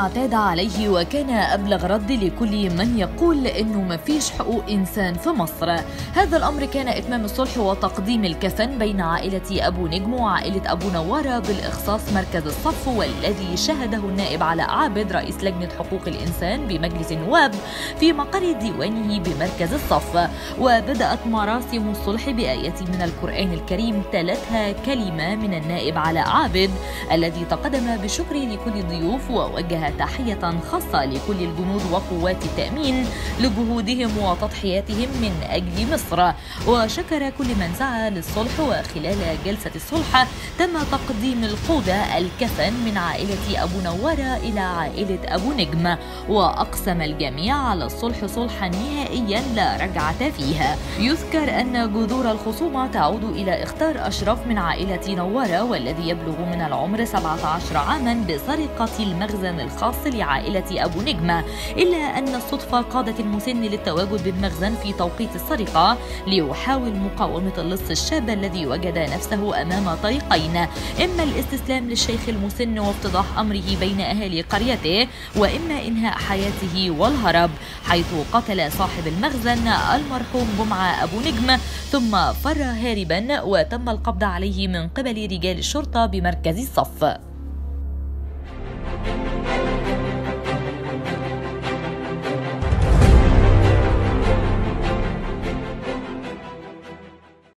اعتاد عليه وكان أبلغ رد لكل من يقول إنه ما فيش حقوق إنسان في مصر. هذا الأمر كان إتمام الصلح وتقديم الكفن بين عائلة أبو نجم وعائلة أبو نوارة بالإخصاص مركز الصف والذي شهده النائب علاء عابد رئيس لجنة حقوق الإنسان بمجلس النواب في مقر ديوانه بمركز الصف. وبدأت مراسم الصلح بآية من القرآن الكريم تلتها كلمة من النائب علاء عابد الذي تقدم بالشكر لكل الضيوف ووجه تحية خاصة لكل الجنود وقوات التأمين لجهودهم وتضحياتهم من أجل مصر. وشكر كل من سعى للصلح وخلال جلسة الصلح تم تقديم القودة الكفن من عائلة أبو نوارة إلى عائلة أبو نجم وأقسم الجميع على الصلح صلحا نهائيا لا رجعة فيها. يذكر أن جذور الخصومة تعود إلى اختار أشرف من عائلة نوارة والذي يبلغ من العمر 17 عاما بسرقة المخزن الخاص لعائلة أبو نجمة إلا أن الصدفة قادت المسن للتواجد بالمخزن في توقيت السرقة ليحاول مقاومة اللص الشاب الذي وجد نفسه أمام طريقين. إما الاستسلام للشيخ المسن وافتضاح أمره بين أهالي قريته وإما إنهاء حياته والهرب حيث قتل صاحب المخزن المرحوم جمعة أبو نجم ثم فر هاربا وتم القبض عليه من قبل رجال الشرطة بمركز الصف.